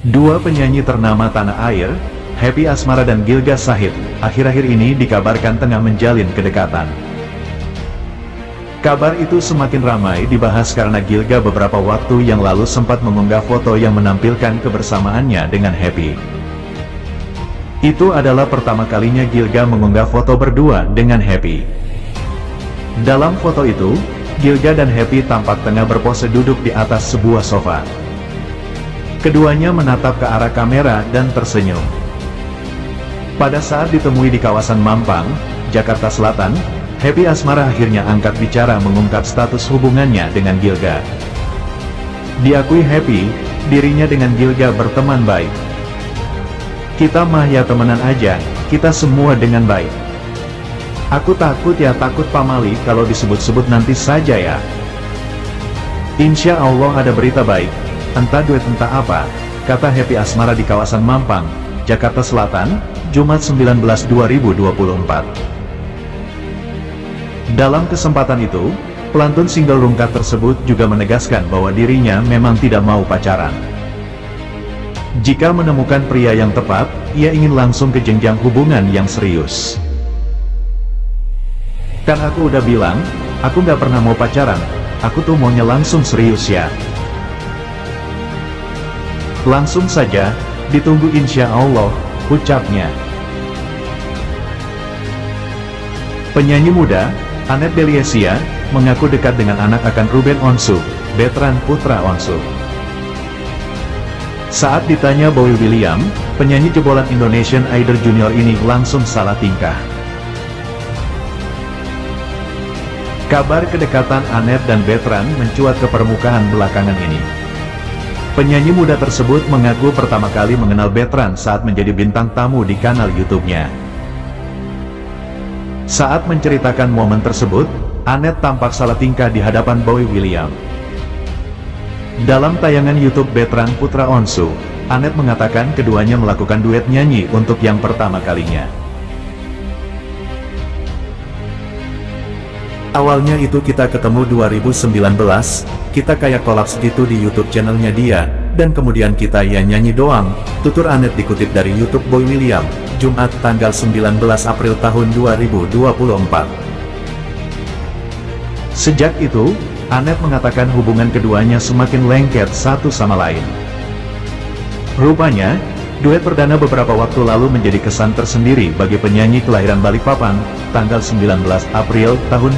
Dua penyanyi ternama tanah air, Happy Asmara dan Gilga Sahid, akhir-akhir ini dikabarkan tengah menjalin kedekatan. Kabar itu semakin ramai dibahas karena Gilga beberapa waktu yang lalu sempat mengunggah foto yang menampilkan kebersamaannya dengan Happy. Itu adalah pertama kalinya Gilga mengunggah foto berdua dengan Happy. Dalam foto itu, Gilga dan Happy tampak tengah berpose duduk di atas sebuah sofa. Keduanya menatap ke arah kamera dan tersenyum. Pada saat ditemui di kawasan Mampang, Jakarta Selatan, Happy Asmara akhirnya angkat bicara mengungkap status hubungannya dengan Gilga. Diakui Happy, dirinya dengan Gilga berteman baik. Kita mah ya temenan aja, kita semua dengan baik. Aku takut ya takut pamali kalau disebut-sebut nanti saja ya. Insya Allah ada berita baik, entah duit entah apa, kata Happy Asmara di kawasan Mampang, Jakarta Selatan, Jumat 19 2024. Dalam kesempatan itu, pelantun single rungkat tersebut juga menegaskan bahwa dirinya memang tidak mau pacaran. Jika menemukan pria yang tepat, ia ingin langsung ke jenjang hubungan yang serius. Kan aku udah bilang, aku nggak pernah mau pacaran, aku tuh maunya langsung serius ya. Langsung saja, ditunggu insya Allah, ucapnya. Penyanyi muda, Anet Deliesia, mengaku dekat dengan anak akan Ruben Onsu, Betran Putra Onsu. Saat ditanya Bowie William, penyanyi jebolan Indonesian Idol Junior ini langsung salah tingkah. Kabar kedekatan Anet dan Betran mencuat ke permukaan belakangan ini. Penyanyi muda tersebut mengaku pertama kali mengenal Betran saat menjadi bintang tamu di kanal YouTube-nya. Saat menceritakan momen tersebut, Anet tampak salah tingkah di hadapan Boy William. Dalam tayangan YouTube Betran Putra Onsu, Anet mengatakan keduanya melakukan duet nyanyi untuk yang pertama kalinya. Awalnya itu kita ketemu 2019, kita kayak kolaps gitu di YouTube channelnya dia, dan kemudian kita ya nyanyi doang, tutur Anet dikutip dari YouTube Boy William, Jumat tanggal 19 April tahun 2024. Sejak itu, Anet mengatakan hubungan keduanya semakin lengket satu sama lain. Rupanya, duet perdana beberapa waktu lalu menjadi kesan tersendiri bagi penyanyi kelahiran Balikpapan, tanggal 19 April tahun